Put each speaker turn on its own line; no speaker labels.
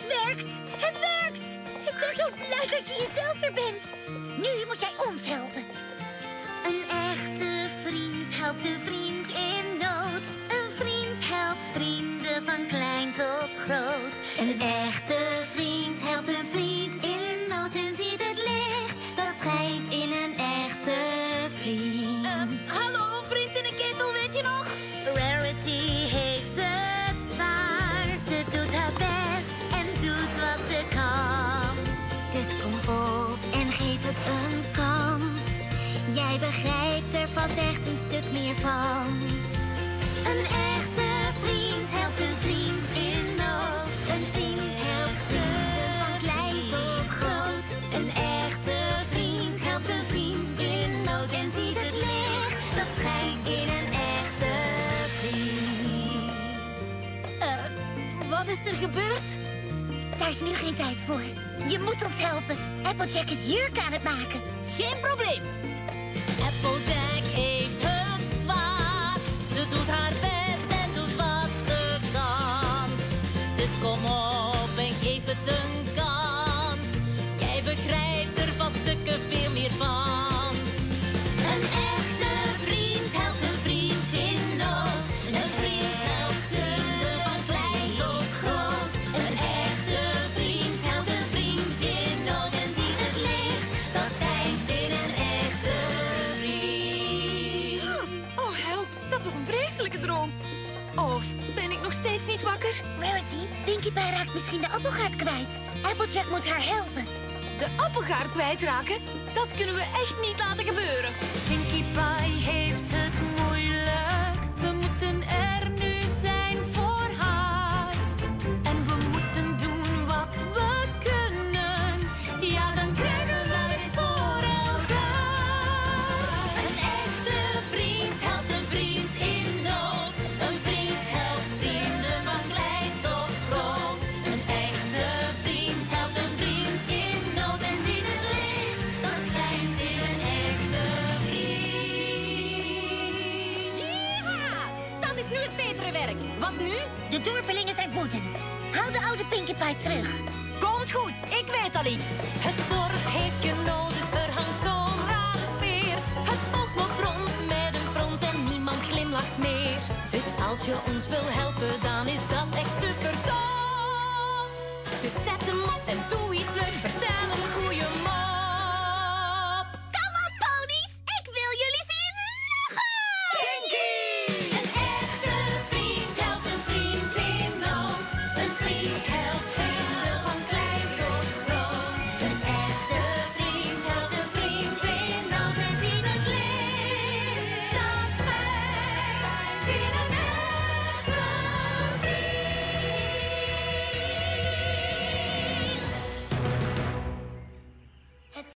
Het werkt! Het werkt! Ik ben zo blij dat je jezelf weer bent. Nu moet jij ons helpen.
Een echte vriend helpt een vriend in nood. Een vriend helpt vrienden van klein tot groot. Een echte en geef het een kans. Jij begrijpt er vast echt een stuk meer van. Een echte vriend helpt een vriend in nood. Een vriend helpt vrienden van klein tot groot. Een echte vriend helpt een vriend in nood en ziet het licht. Dat schijnt in een echte vriend. Eh,
wat is er gebeurd?
Is nu geen tijd voor. Je moet ons helpen. Applejack is jurk aan het maken.
Geen probleem.
Droom. Of ben ik nog steeds niet wakker?
Rarity, Pinkie Pie raakt misschien de appelgaard kwijt. Applejack moet haar helpen.
De appelgaard kwijtraken? Dat kunnen we echt niet laten gebeuren. het werk. Wat nu?
De dorpelingen zijn woedend. Haal de oude Pinkie Pie terug.
Komt goed, ik weet al iets.
Het dorp heeft je nodig, er hangt zo'n rare
sfeer. Het volk loopt rond
met een frons en niemand glimlacht meer. Dus als je ons wil helpen, dan is dat echt super tof.
Dus zet hem op en doe iets leuks, vertel een goede
mop. Kom
op ponies,
ik wil jullie zien lachen!
Pinkie!